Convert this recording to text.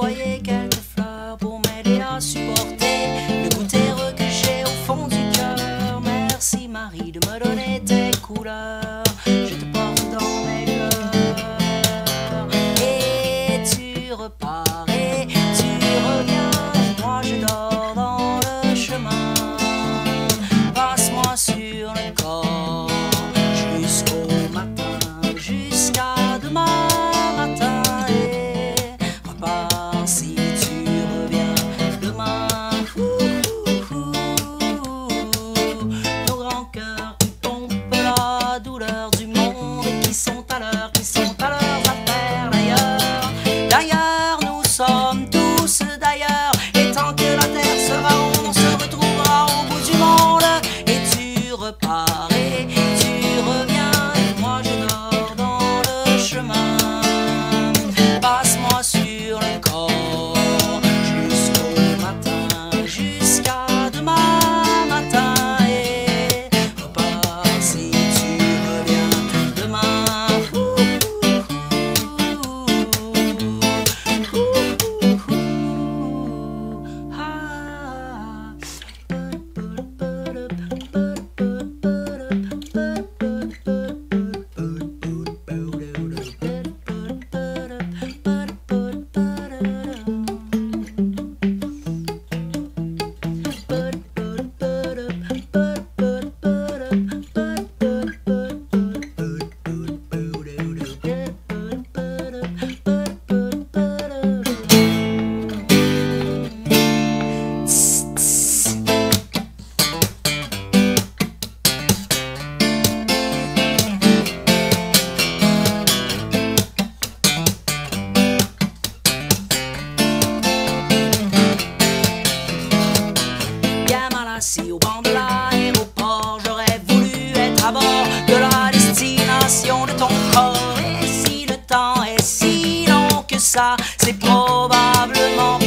envoyer quelques fleurs pour m'aider à supporter le goût terreux que j'ai au fond du cœur. Merci Marie de me donner tes couleurs. probablement